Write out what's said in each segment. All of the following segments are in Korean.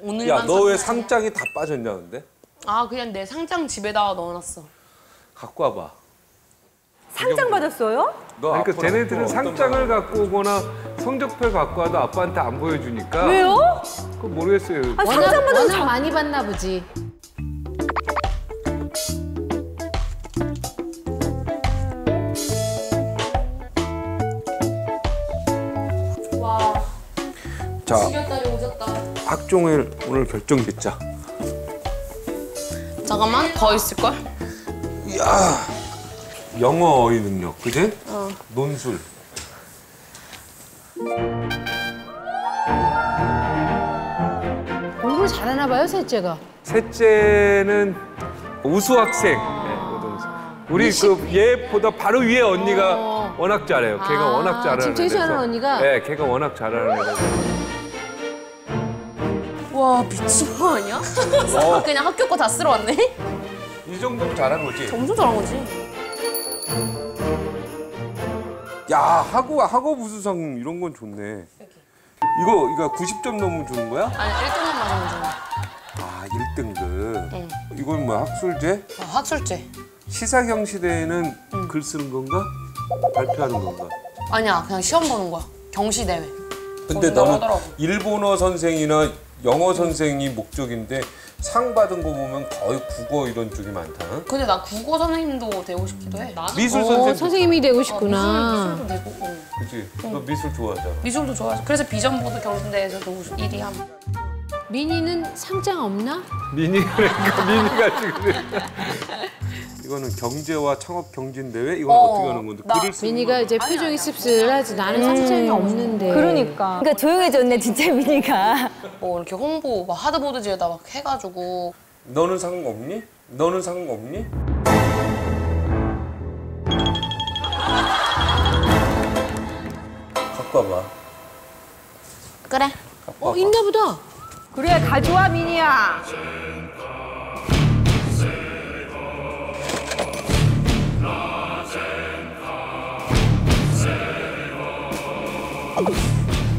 오늘만 야너 왜. 상장이 다 빠졌냐 근데? 아 그냥 내 상장 집에다가 넣어놨어. 갖고 와봐. 상장 받았어요? 너 그러니까 쟤네들은 어떤 상장을 갖고 오거나 성적표 갖고 와도 아빠한테 안 보여주니까 왜요? 그거 모르겠어요. 아, 상장 받아서 워낙 많이 봤나 보지. 와 자. 학종일 오늘 결정 짓자. 잠깐만 더 있을 걸? 야 영어 어휘 능력 그지? 논술. 공부를 잘하나 봐요, 셋째가. 셋째는 우수 학생. 네. 우리 그 얘보다 바로 위에 언니가 어. 워낙 잘해요. 걔가 아, 워낙 잘하는 집중해서 애라서. 하는 언니가? 네, 걔가 워낙 잘하는 애라서. 와 미친 거 아니야? 그냥 학교 거 다 쓸어 왔네? 이 정도면 잘한 거지. 엄청 잘한 거지. 야 학업 학업 우수상 이런 건 좋네. 이거 이거 90점 넘으면 주는 거야? 아니 1등만 맞으면 좋아. 아 1등급. 응. 이건 뭐 학술제? 아, 학술제. 시사경 시대에는 글 쓰는 건가? 발표하는 건가? 아니야 그냥 시험 보는 거야. 경시 대회. 근데 어, 너는 하더라고. 일본어 선생이나 영어 선생이 목적인데 상 받은 거 보면 거의 국어 이런 쪽이 많다. 근데 나 국어 선생님도 되고 싶기도 해. 나는 미술 어, 선생. 선생님이 되고 어, 싶구나. 미술, 미술도 되고. 어. 그치? 너 미술 좋아하잖아. 미술도 좋아해서 그래서 비전보드 경신대에서도 1위 함. 미니는 상장 없나? 미니가 그러니까 미니가 지금 이거는 경제와 창업 경진 대회 이건 어, 어, 떻게 하는 건데? 나- 글을 쓰는 미니가 이제 표정이 씁쓸하지. 나는 상장이 없는데. 그러니까. 그러니까 조용해졌네, 진짜 미니가. 뭐 이렇게 홍보 막 하드보드지에다 막 해가지고 너는 상 없니? 너는 상 없니? 갖고 와봐. 그래. 어, 있나 보다. 그래, 가져와, 미니야.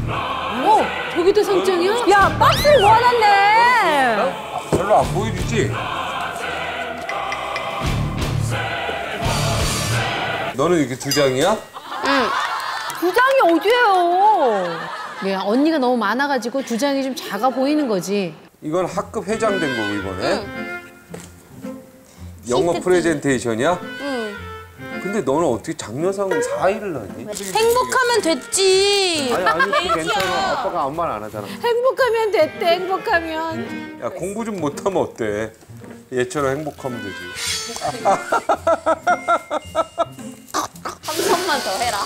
어, 저기도 상장이야? 야, 박스를 모아놨네. 별로 안 보여주지? 너는 이게 두 장이야? 두 장이 어디예요? 예, 언니가 너무 많아가지고 두 장이 좀 작아 보이는 거지. 이건 학급 회장 된 거고 이번에. 영어 프레젠테이션이야? 응. 근데 너는 어떻게 장려상 4위를 하니? 행복하면 됐지. 아니 아니 그 괜찮아. 아빠가 아무 말 안 하잖아. 행복하면 됐대, 행복하면. 야 공부 좀 못하면 어때? 얘처럼 행복하면 되지. 한 번만 더 해라.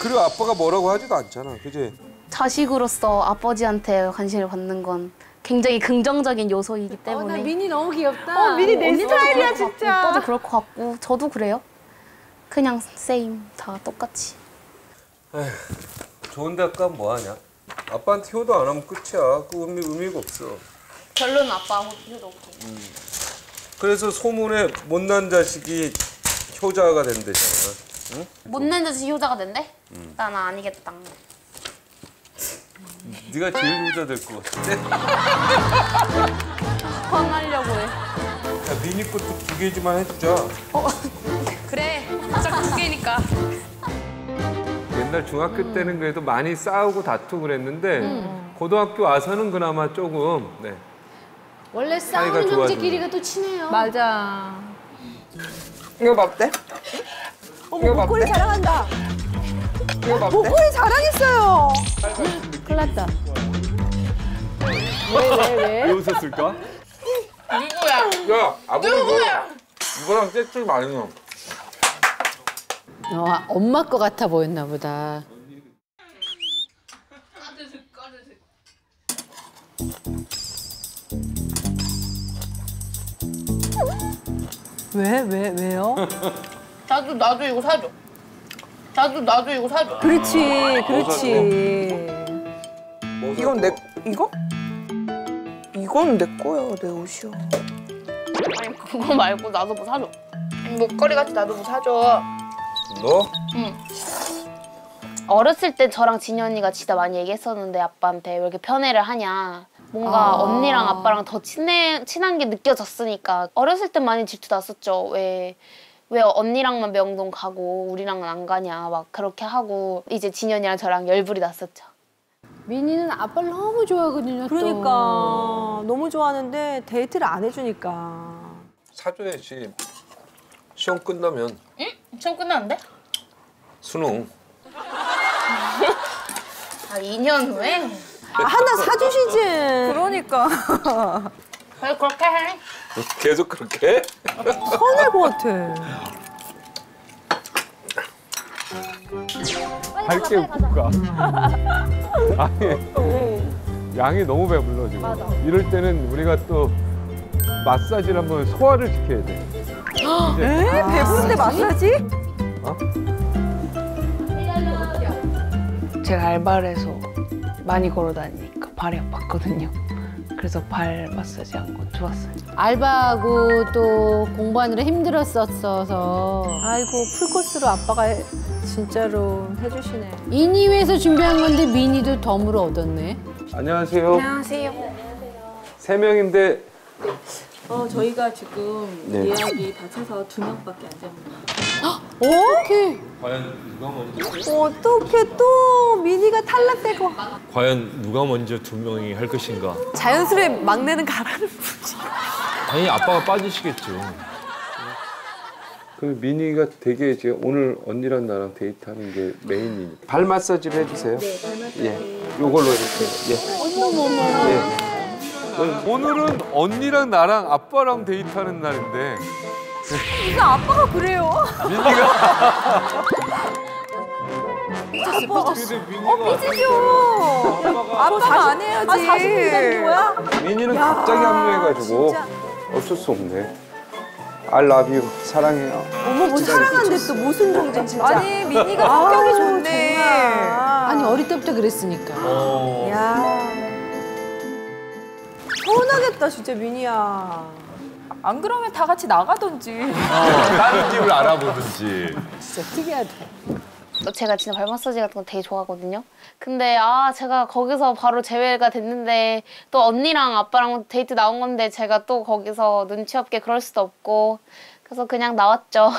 그리고 아빠가 뭐라고 하지도 않잖아. 그지? 자식으로서 아버지한테 관심을 받는 건 굉장히 긍정적인 요소이기 어, 나 때문에 미니 너무 귀엽다. 어, 미니 내 스타일이야, 진짜. 오빠도 그럴 것 같고 저도 그래요. 그냥 세임 다 똑같이. 좋은 대학 가면 뭐하냐? 아빠한테 효도 안 하면 끝이야. 그 의미, 의미가 없어. 결론은 아빠 효도 없고. 그래서 소문에 못난 자식이 효자가 된대잖아. 응? 못난 자식 효자가 된대? 난 아니겠다. 네가 제일 효자 될 것 같은데? 화나려고 해. 야, 미니 것도 두 개지만 해주자. 그 옛날 중학교 때는 그래도 많이 싸우고 다투고 그랬는데 고등학교 와서는 그나마 조금 네. 원래 싸우는. 형제끼리가 또 친해요. 맞아. 이거 맛대? 어머, 목걸이 자랑한다. 이거 맛대? 목걸이 자랑했어요. 큰일 났다. 왜, 왜, 왜? 왜 웃었을까? 누구야? 야, 아버지 누구야? 이거랑 째쭉 많이 넣어. 어, 엄마 거 같아 보였나 보다. 왜, 왜, 왜요? 나도 나도 이거 사줘. 나도 나도 이거 사줘. 그렇지, 그렇지. 이건 내 이거? 이건 내 거야 내 옷이야. 아니 그거 말고 나도 뭐 사줘. 목걸이 같이 나도 뭐 사줘. 너? 어렸을 때 저랑 진이 언니가 진짜 많이 얘기했었는데 아빠한테 왜 이렇게 편애를 하냐. 뭔가 언니랑 아빠랑 더 친해, 친한 게 느껴졌으니까 어렸을 때 많이 질투 났었죠. 왜, 왜 언니랑만 명동 가고 우리랑은 안 가냐 막 그렇게 하고 이제 진현이랑 저랑 열불이 났었죠. 민희는 아빠를 너무 좋아하거든요. 또. 그러니까 너무 좋아하는데 데이트를 안 해주니까. 사줘야지. 시험 끝나면 시험 끝났는데? 수능. 아 2년 후에? 아, 하나 사주시지. 그러니까. 왜 그렇게 해? 계속 그렇게 해? 서운할 것 같아. 할게 없을까? 아니, 양이 너무 배불러 지금. 이럴 때는 우리가 또 마사지를 한번 소화를 시켜야 돼. 에? 배부른데 마사지? 제가 알바를 해서 많이 걸어 다니니까 발이 아팠거든요. 그래서 발 마사지 한건 좋았어요. 알바하고 또 공부하느라 힘들었었어서 아이고 풀코스로 아빠가 해- 진짜로 해주시네. 인이위에서 준비한 건데 민희도 덤으로 얻었네. 안녕하세요. 안녕하세요. 세 명인데 어, 저희가 지금 네. 예약이 다 차서 두 명밖에 안 잡니다. 오케이. 과연 누가 먼저? 어떻게 또 미니가 탈락되고. 과연 누가 먼저 두 명이 할 것인가? 자연스레 막내는 가라는 당연히 아빠가 빠지시겠죠. 그 미니가 되게 이제 오늘 언니랑 나랑 데이트하는 게 메인이니까 발 마사지를 해주세요. 네, 발 마사지. 예, 요걸로 이렇게. 예. 어머머머. 예. 오늘은 언니랑 나랑 아빠랑 데이트하는 날인데 이거 아빠가 그래요. 미니가 어, 삐지죠. 아빠가 안 해야지. 아, 자신 있다는 거야? 미니는 갑자기 합류해가지고 진짜. 어쩔 수 없네. I love you. 사랑해요. 어머, 뭐 사랑한데 또 무슨 정도 진짜. 아니, 미니가 성격이 좋네. 아니 어릴 때부터 그랬으니까. 야. 서운하겠다, 진짜 미니야. 안 그러면 다 같이 나가던지. 다른 집을 알아보든지. 진짜 특이하다. 또 제가 진짜 발 마사지 같은 거 되게 좋아하거든요. 근데 아 제가 거기서 바로 제외가 됐는데 또 언니랑 아빠랑 데이트 나온 건데 제가 또 거기서 눈치 없게 그럴 수도 없고 그래서 그냥 나왔죠.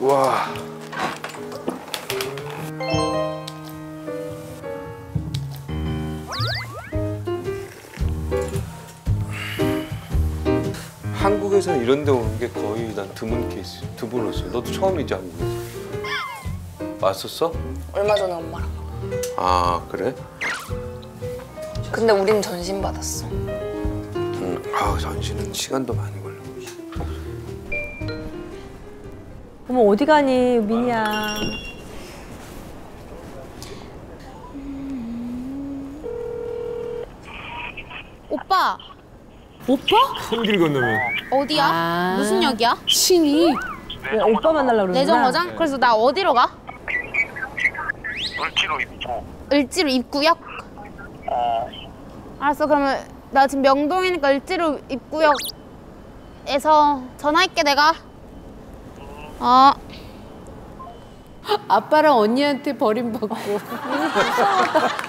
와. 한국에서는 이런 데 오는 게 거의 난 드문 케이스. 왔어. 너도 처음이지 한국에서. 왔었어? 얼마 전에 엄마랑. 아 그래? 근데 우린 전신 받았어. 응. 아 전시는 시간도 많이 걸려. 어머, 어디 가니, 미니야. 오빠 손길 건너면. 어디야? 아. 무슨 역이야? 신이 왜 오빠 만나려고 그러는구나. 내정거장? 그래서 나 어디로 가? 을지로 입구. 을지로 입구역? 알았어 그러면 나 지금 명동이니까 을지로 입구역에서 전화할게 내가. 어. 아빠랑 언니한테 버림받고